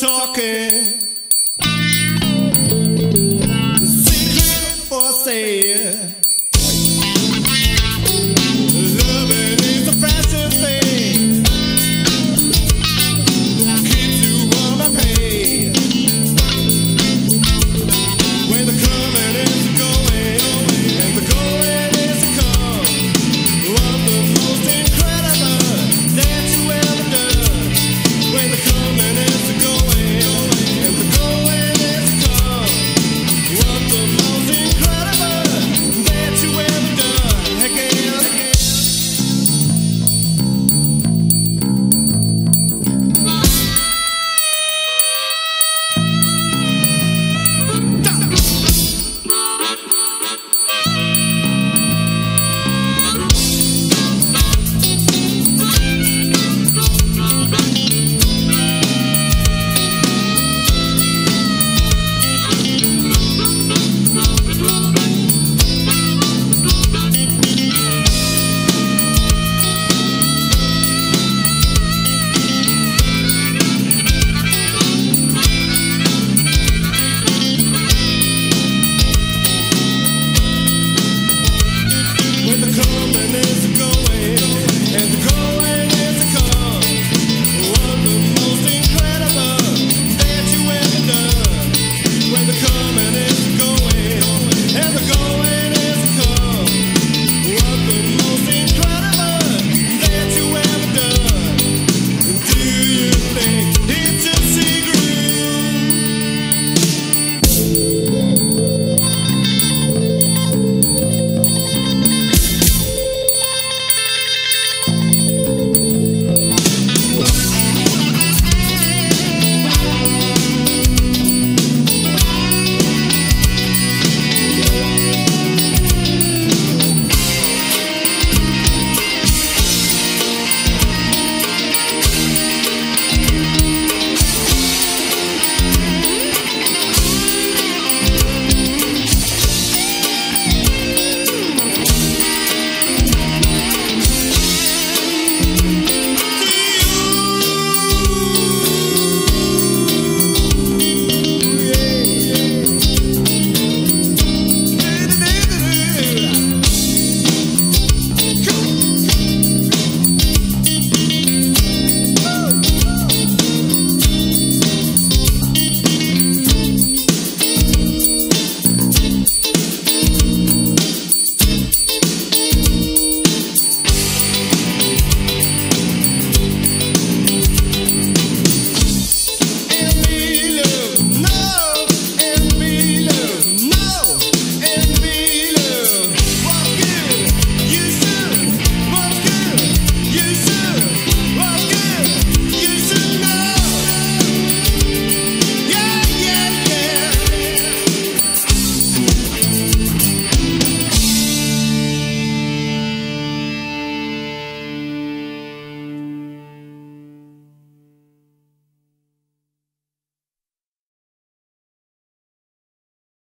talking.